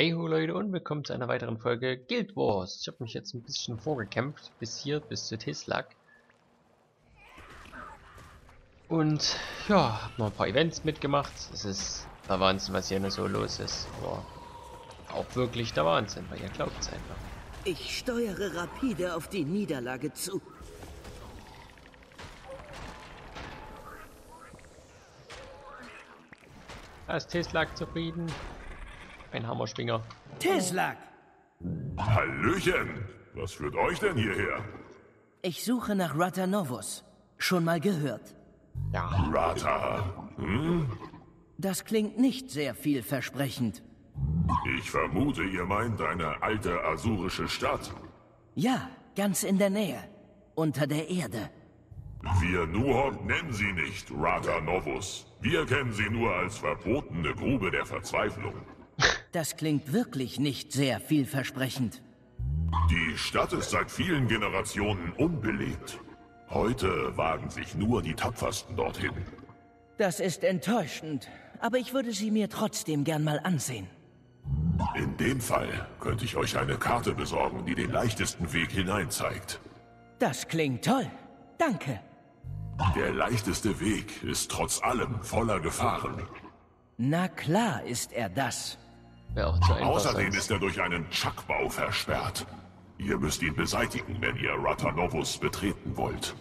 Hey ho Leute und willkommen zu einer weiteren Folge Guild Wars. Ich habe mich jetzt ein bisschen vorgekämpft, bis hier, bis zu Tislak. Und ja, habe noch ein paar Events mitgemacht. Es ist der Wahnsinn, was hier noch so los ist. Aber auch wirklich der Wahnsinn, weil ihr glaubt es einfach. Ich steuere rapide auf die Niederlage zu. Da ist Tislak zufrieden. Ein Hammerschwinger. Tislak! Hallöchen! Was führt euch denn hierher? Ich suche nach Ratanovus. Schon mal gehört. Ja, Rata. Das klingt nicht sehr vielversprechend. Ich vermute, ihr meint eine alte asurische Stadt. Ja, ganz in der Nähe. Unter der Erde. Wir Nuhok nennen sie nicht Rata Novus. Wir kennen sie nur als verbotene Grube der Verzweiflung. Das klingt wirklich nicht sehr vielversprechend. Die Stadt ist seit vielen Generationen unbelebt. Heute wagen sich nur die Tapfersten dorthin. Das ist enttäuschend, aber ich würde sie mir trotzdem gern mal ansehen. In dem Fall könnte ich euch eine Karte besorgen, die den leichtesten Weg hinein zeigt. Das klingt toll. Danke. Der leichteste Weg ist trotz allem voller Gefahren. Na klar ist er das. Wäre auch zu einfach Außerdem ist er durch einen Chuckbau versperrt. Ihr müsst ihn beseitigen, wenn ihr Ratanovus betreten wollt.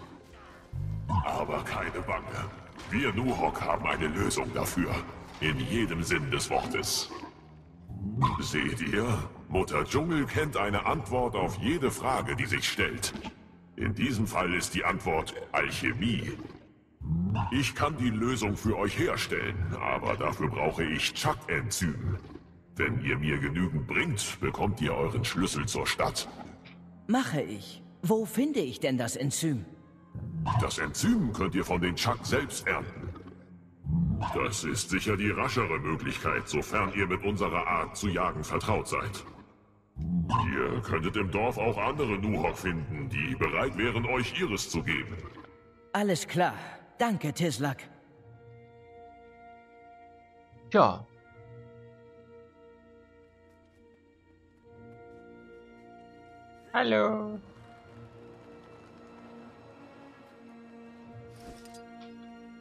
Aber keine Bange. Wir Nuhok haben eine Lösung dafür. In jedem Sinn des Wortes. Seht ihr? Mutter Dschungel kennt eine Antwort auf jede Frage, die sich stellt. In diesem Fall ist die Antwort Alchemie. Ich kann die Lösung für euch herstellen, aber dafür brauche ich Chuck-Enzym. Wenn ihr mir genügend bringt, bekommt ihr euren Schlüssel zur Stadt. Mache ich. Wo finde ich denn das Enzym? Das Enzym könnt ihr von den Chuck selbst ernten. Das ist sicher die raschere Möglichkeit, sofern ihr mit unserer Art zu jagen vertraut seid. Ihr könntet im Dorf auch andere Nuhok finden, die bereit wären, euch ihres zu geben. Alles klar. Danke, Tislak. Ja. Hallo.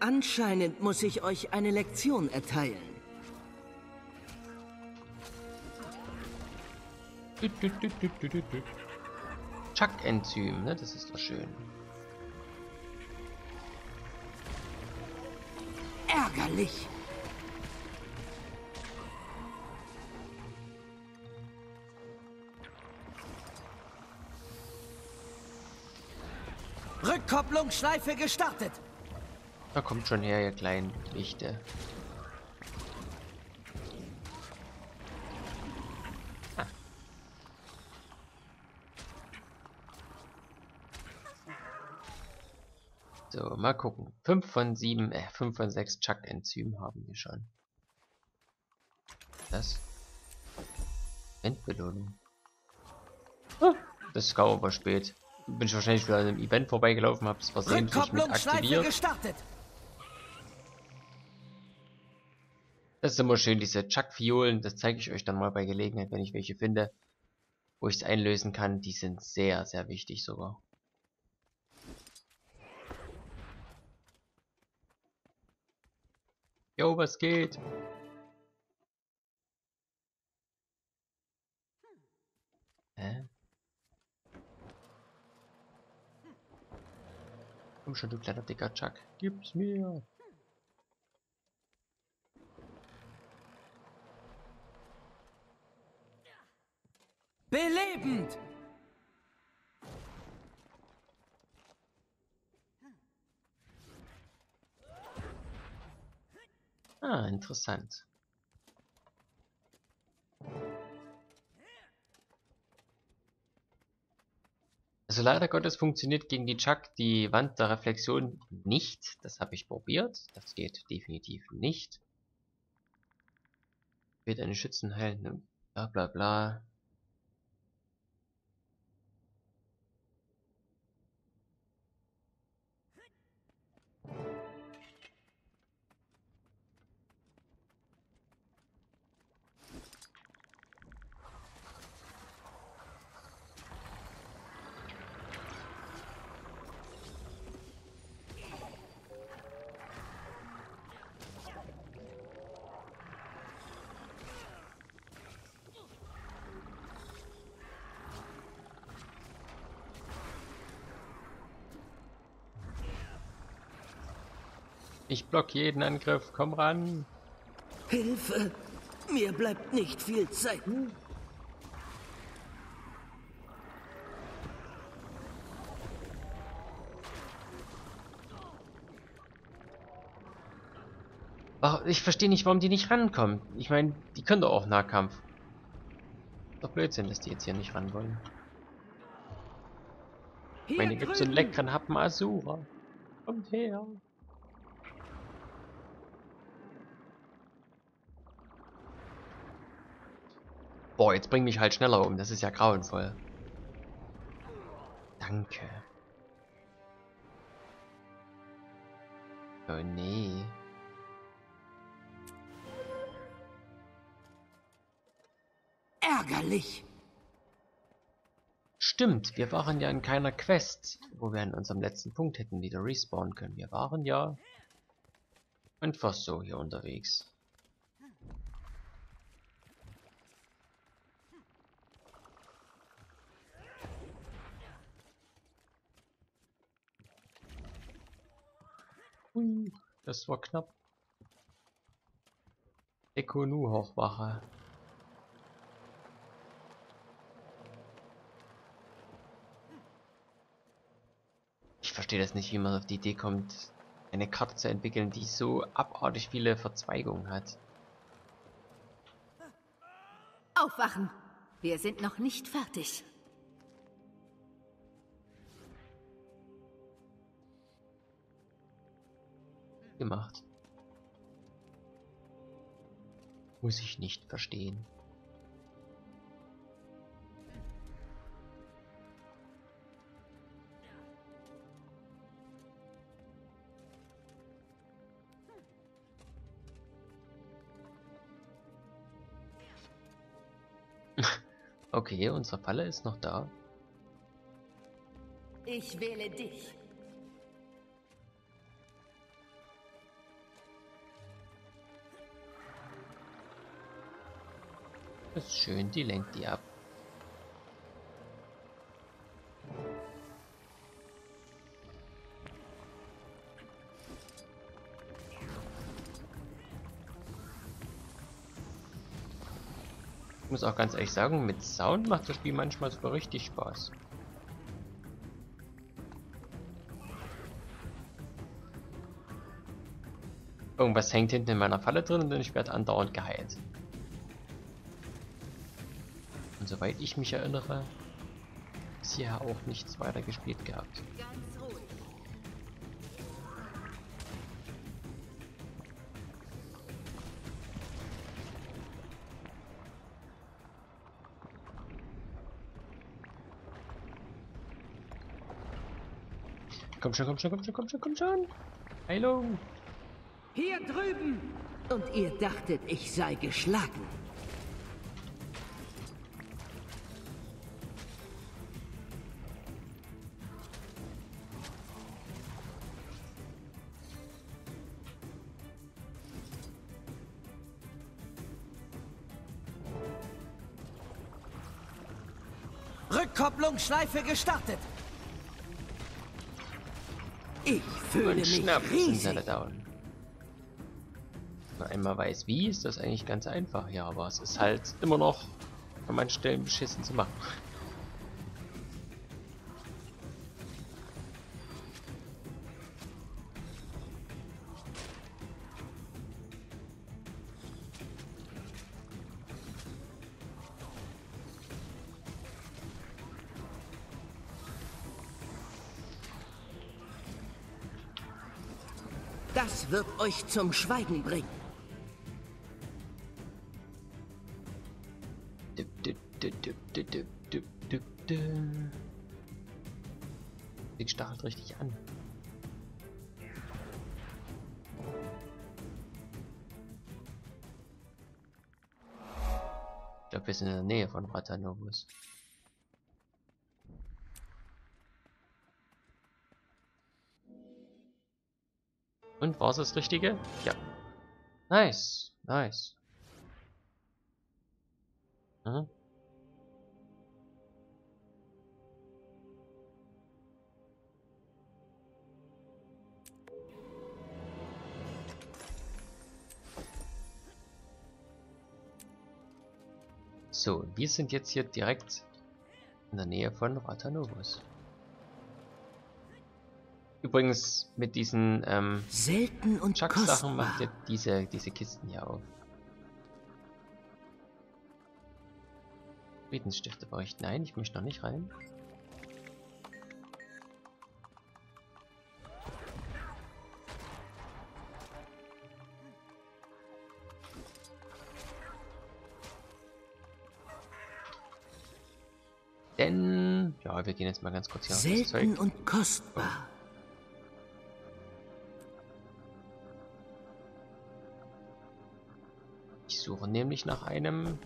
Anscheinend muss ich euch eine Lektion erteilen. Chuck-Enzym, ne? Das ist doch schön. Ärgerlich. Rückkopplungsschleife gestartet. Da kommt schon her, ihr kleinen Wichte. Ah. So, mal gucken. 5 von 7, äh, 5 von 6 Chuck-Enzym haben wir schon. Das. Endbelohnung. Ah, das kam aber spät. Bin ich wahrscheinlich wieder an einem Event vorbeigelaufen, hab's versehentlich mit aktiviert. gestartet. Das ist immer schön, diese Chuck-Fiolen, das zeige ich euch dann mal bei Gelegenheit, wenn ich welche finde, wo ich es einlösen kann. Die sind sehr, sehr wichtig sogar. Jo, was geht? Hä? Komm schon, du kleiner dicker Chuck. Gib's mir. Belebend. Ah, interessant. Also leider Gottes funktioniert gegen die Chuck die Wand der Reflexion nicht. Das habe ich probiert. Das geht definitiv nicht. Wird eine Schützenheilende. Bla bla bla. Ich block jeden Angriff. Komm ran. Hilfe! Mir bleibt nicht viel Zeit. Ich verstehe nicht, warum die nicht rankommen. Ich meine, die können doch auch Nahkampf. Doch Blödsinn, dass die jetzt hier nicht ran wollen. Ich meine, gibt so einen leckeren Happen Asura. Kommt her. Boah, jetzt bring mich halt schneller um. Das ist ja grauenvoll. Danke. Oh nee. Ärgerlich. Stimmt, wir waren ja in keiner Quest, wo wir an unserem letzten Punkt hätten wieder respawnen können. Wir waren ja einfach so hier unterwegs. Ui, das war knapp. Ekonu Hochwache. Ich verstehe das nicht, wie man auf die Idee kommt, eine Karte zu entwickeln, die so abartig viele Verzweigungen hat. Aufwachen! Wir sind noch nicht fertig. Gemacht. Muss ich nicht verstehen. okay, unsere Falle ist noch da. Ich wähle dich. Das ist schön, die lenkt die ab. Ich muss auch ganz ehrlich sagen, mit Sound macht das Spiel manchmal sogar richtig Spaß. Irgendwas hängt hinten in meiner Falle drin und ich werde andauernd geheilt. Und soweit ich mich erinnere, ist hier auch nichts weiter gespielt gehabt. Komm schon, komm schon, komm schon, komm schon, komm schon. Heilung. Hier drüben! Und ihr dachtet, ich sei geschlagen. Rückkopplungsschleife gestartet. Ich fühle Und mich riesig. down. Wenn man einmal weiß wie, ist das eigentlich ganz einfach. Ja, aber es ist halt immer noch an manchen Stellen beschissen zu machen. Das wird euch zum Schweigen bringen. Die starrt richtig an. Ich glaube, wir sind in der Nähe von Ratanobus. War es das Richtige? Ja. Nice. Nice. Hm? So, wir sind jetzt hier direkt in der Nähe von Ratanovus. Übrigens, mit diesen ähm, Selten und Chuck-Sachen macht ihr diese, diese Kisten hier auf. Friedensstifterbericht. Nein, ich möchte noch nicht rein. Denn, ja, wir gehen jetzt mal ganz kurz hier auf das Zeug. Selten und kostbar. Ich nämlich nach einem,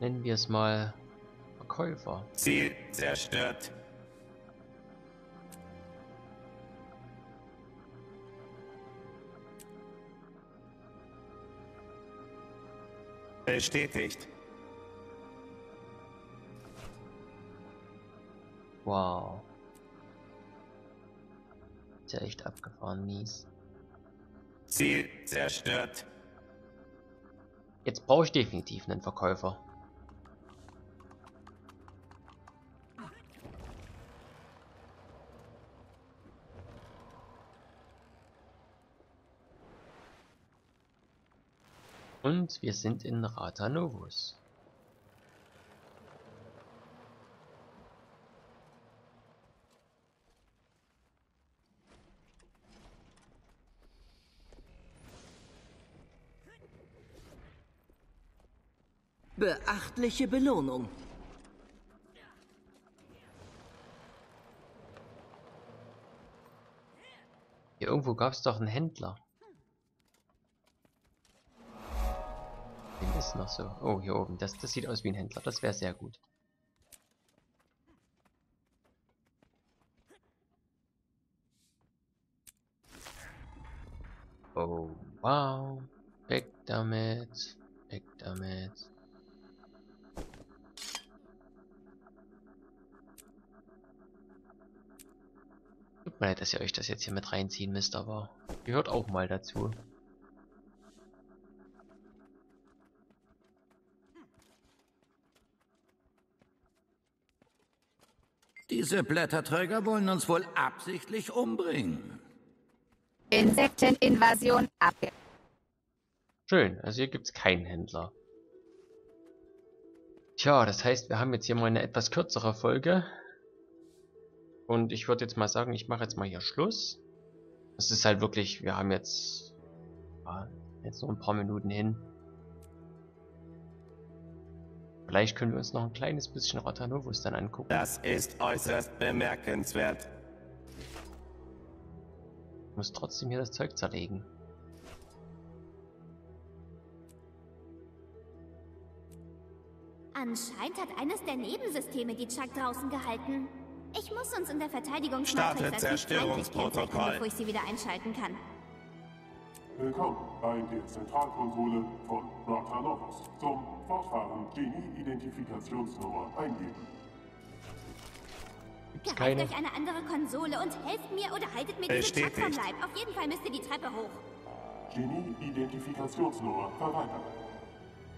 nennen wir es mal, Verkäufer. Ziel zerstört. Bestätigt. Wow. Ist ja echt abgefahren mies. Ziel zerstört. Jetzt brauche ich definitiv einen Verkäufer. Und wir sind in Rata Novus. Beachtliche Belohnung. Hier irgendwo gab es doch einen Händler. Den ist noch so. Oh, hier oben. Das, das sieht aus wie ein Händler. Das wäre sehr gut. Oh, wow. Weg damit. Weg damit. Tut mir leid, dass ihr euch das jetzt hier mit reinziehen müsst, aber gehört auch mal dazu. Diese Blätterträger wollen uns wohl absichtlich umbringen. Insekteninvasion abge... Schön, also hier gibt es keinen Händler. Tja, das heißt, wir haben jetzt hier mal eine etwas kürzere Folge. Und ich würde jetzt mal sagen, ich mache jetzt mal hier Schluss. Es ist halt wirklich, wir haben jetzt, ja, jetzt noch ein paar Minuten hin. Vielleicht können wir uns noch ein kleines bisschen Rotanovus dann angucken. Das ist äußerst bemerkenswert. Ich muss trotzdem hier das Zeug zerlegen. Anscheinend hat eines der Nebensysteme die Chuck draußen gehalten. Ich muss uns in der Verteidigung Starte Zerstörungsprotokoll. bevor ich sie wieder einschalten kann. Willkommen bei der Zentralkonsole von Rata Novus. Zum Fortfahren Genie-Identifikationsnummer eingeben. Greift keine? euch eine andere Konsole und helft mir oder haltet mir diese Chuck vom. Leib. Auf jeden Fall müsst ihr die Treppe hoch. Genie-Identifikationsnummer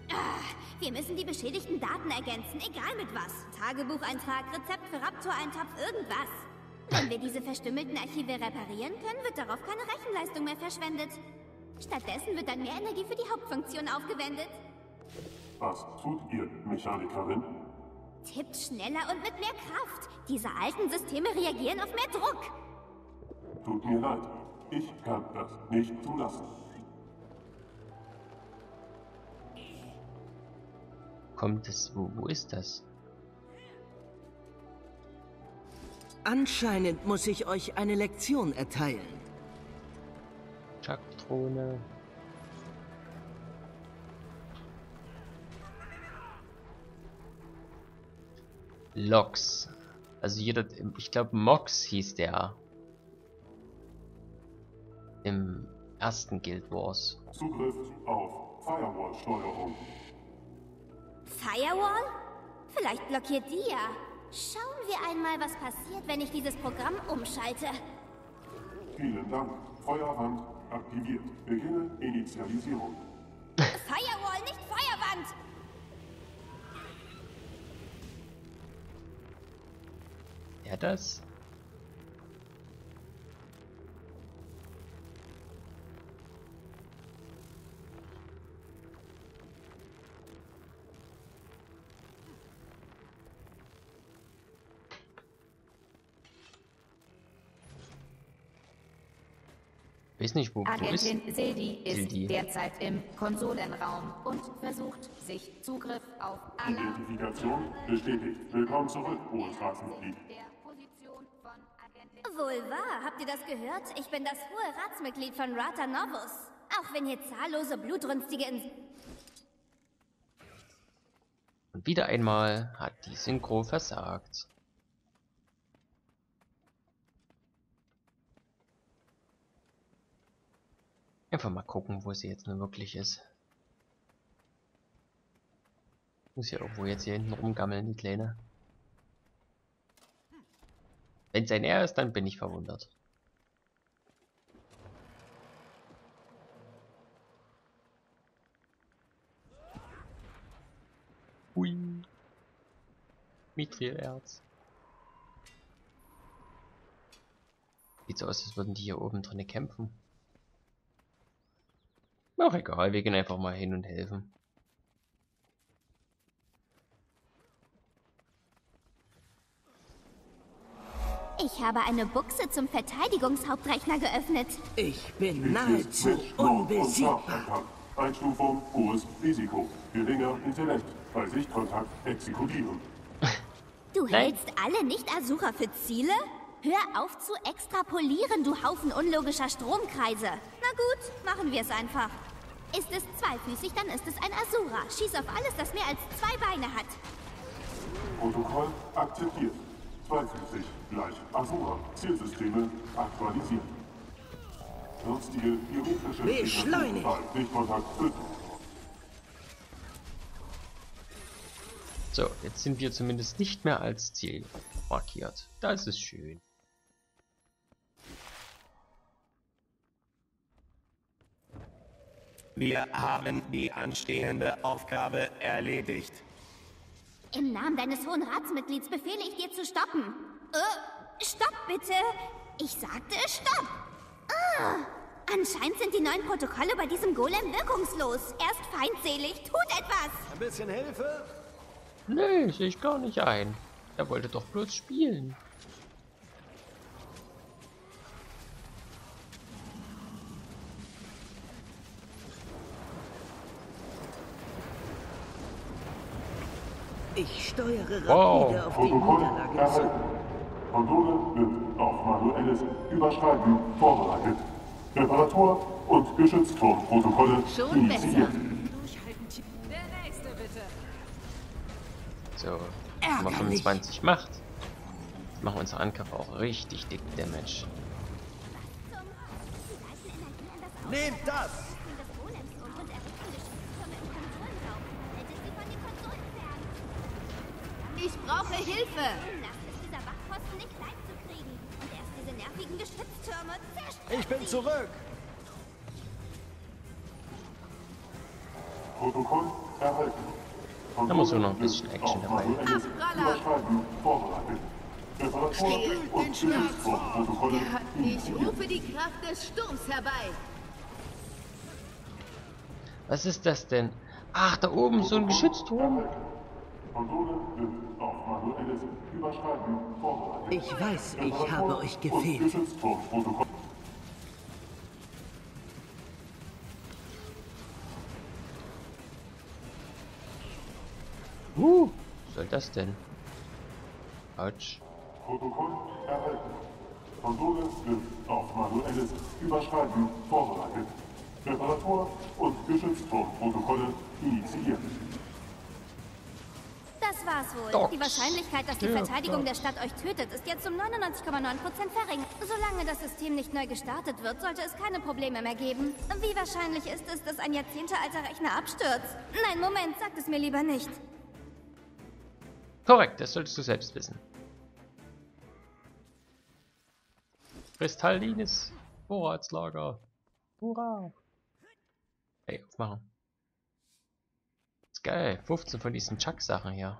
verweigern. Wir müssen die beschädigten Daten ergänzen, egal mit was. Tagebucheintrag, Rezept für Raptor-Eintopf, irgendwas. Wenn wir diese verstümmelten Archive reparieren können, wird darauf keine Rechenleistung mehr verschwendet. Stattdessen wird dann mehr Energie für die Hauptfunktion aufgewendet. Was tut ihr, Mechanikerin? Tippt schneller und mit mehr Kraft. Diese alten Systeme reagieren auf mehr Druck. Tut mir leid. Ich kann das nicht zulassen. Kommt es, wo, wo ist das? Anscheinend muss ich euch eine Lektion erteilen. Chuck-Drohne. Loks. Also jeder, ich glaube Mox hieß der. Im ersten Guild Wars. Zugriff auf Firewall-Steuerung. Firewall? Vielleicht blockiert die ja. Schauen wir einmal, was passiert, wenn ich dieses Programm umschalte. Vielen Dank. Feuerwand aktiviert. Beginne Initialisierung. Firewall, nicht Feuerwand! Ja, das Weiß nicht, wo, wo ist Agentin Sildi ist Sildi? derzeit im Konsolenraum und versucht, sich Zugriff auf alle Identifikation bestätigt. Willkommen zurück, hohes Ratsmitglied. Wohl wahr, habt ihr das gehört? Ich bin das hohe Ratsmitglied von Rata Novus. Auch wenn hier zahllose blutrünstige Ins Und wieder einmal hat die Synchro versagt. Einfach mal gucken, wo sie jetzt nun wirklich ist. Muss ja irgendwo jetzt hier hinten rumgammeln, die Kleine. Wenn es ein R ist, dann bin ich verwundert. Hui. Mithril-Erz. Sieht so aus, als würden die hier oben drinne kämpfen. Ach egal, wir gehen einfach mal hin und helfen. Ich habe eine Buchse zum Verteidigungshauptrechner geöffnet. Ich bin nahezu unbesiegbar. Einstufung, hohes Risiko. Geringer Intellekt. Bei Sichtkontakt exekutieren. Du Nein. hältst alle Nicht-Asura für Ziele? Hör auf zu extrapolieren, du Haufen unlogischer Stromkreise. Na gut, machen wir es einfach. Ist es zweifüßig, dann ist es ein Asura. Schieß auf alles, das mehr als zwei Beine hat. Protokoll akzeptiert. Zweifüßig gleich Asura. Zielsysteme aktualisiert. Nutztige biometrische Beschleunigt. Bei Sichtkontakt töten. So, jetzt sind wir zumindest nicht mehr als Ziel markiert. Das ist schön. Wir haben die anstehende Aufgabe erledigt. Im Namen deines Hohen Ratsmitglieds befehle ich dir zu stoppen. Äh, stopp bitte. Ich sagte Stopp. Ah, anscheinend sind die neuen Protokolle bei diesem Golem wirkungslos. Er ist feindselig. Tut etwas. Ein bisschen Hilfe? Nee, sehe ich gar nicht ein. Er wollte doch bloß spielen. Ich steuere Wow. rapide auf die Protokoll Niederlage zu. erhalten. Konsole wird auf manuelles Überschreiben vorbereitet. Reparatur und Geschützturmprotokolle Schon initiiert. So, wenn man 25 macht, machen unsere Angriffe auch richtig dick Damage. Nehmt das! Ich brauche Hilfe! Lasst es dieser Wachposten nicht leicht zu kriegen. Und erst diese nervigen Geschütztürme zerstören. Ich bin zurück! Protokoll erhalten. Da muss nur noch ein bisschen Action dabei. Vorbereitet. Ich rufe die Kraft des Sturms herbei. Was ist das denn? Ach, da oben so ein Geschützturm. Ich weiß, ich habe euch gefehlt. Uh, was soll das denn? Autsch. Protokoll erhalten. Konsole wird auf manuelles Überschreiben vorbereitet. Reparatur und Geschützturmprotokolle initiiert. War's wohl. Docs. Die Wahrscheinlichkeit, dass die Verteidigung der. Stadt euch tötet, ist jetzt um 99,9% verringert. Solange das System nicht neu gestartet wird, sollte es keine Probleme mehr geben. Wie wahrscheinlich ist es, dass ein jahrzehntealter Rechner abstürzt? Nein, Moment, sagt es mir lieber nicht. Korrekt, das solltest du selbst wissen. Kristallines Vorratslager. Hurra! Hey, aufmachen. Ist geil. 15 von diesen Chuck-Sachen hier.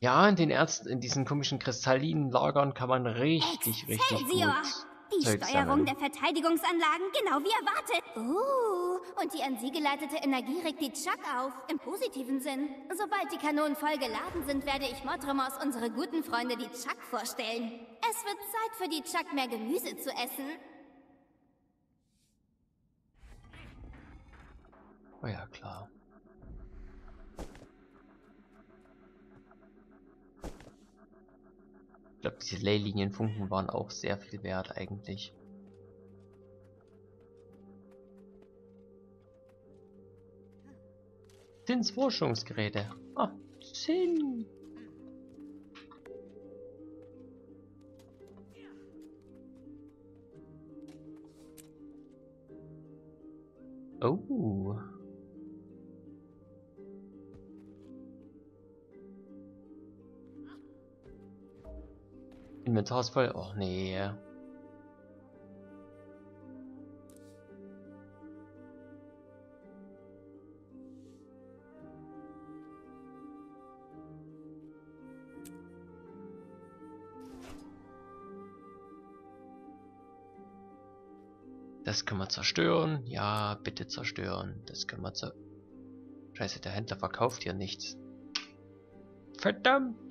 Ja, in den Ärzten, in diesen komischen kristallinen Lagern kann man richtig, richtig Excelsior! gut Die Zeug Steuerung sammeln. der Verteidigungsanlagen genau wie erwartet. Uh, und die an sie geleitete Energie regt die Chuck auf, im positiven Sinn. Sobald die Kanonen voll geladen sind, werde ich Motremos unsere guten Freunde die Chuck vorstellen. Es wird Zeit für die Chuck mehr Gemüse zu essen. Oh ja, klar. Ich glaube, diese Leylinienfunken waren auch sehr viel wert eigentlich. Zinsforschungsgeräte. Ah, Zinn. Oh. Inventar ist voll. Oh nee. Das können wir zerstören. Ja, bitte zerstören. Das können wir zer... Scheiße, der Händler verkauft hier nichts. Verdammt!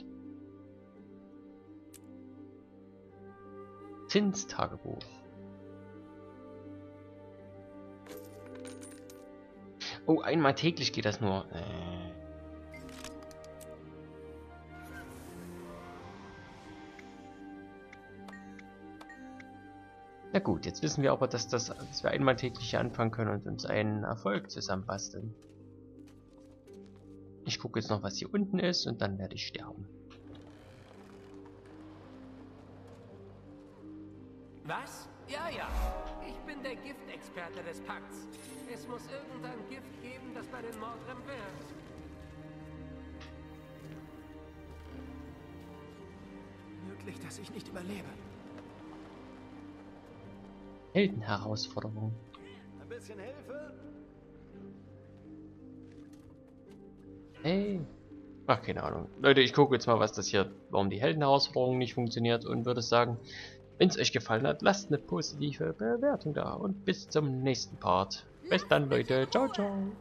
Zinstagebuch. Oh, einmal täglich geht das nur. Äh. Na gut, jetzt wissen wir aber, dass, das, dass wir einmal täglich hier anfangen können und uns einen Erfolg zusammenbasteln. Ich gucke jetzt noch, was hier unten ist und dann werde ich sterben. Was? Ja, ja. Ich bin der Giftexperte des Pakts. Es muss irgendein Gift geben, das bei den Mordrem wirkt. Möglich, dass ich nicht überlebe. Heldenherausforderung. Ein bisschen Hilfe? Hey. Ach, keine Ahnung. Leute, ich gucke jetzt mal, was das hier, warum die Heldenherausforderung nicht funktioniert und würde sagen, wenn es euch gefallen hat, lasst eine positive Bewertung da und bis zum nächsten Part. Bis dann, Leute. Ciao, ciao.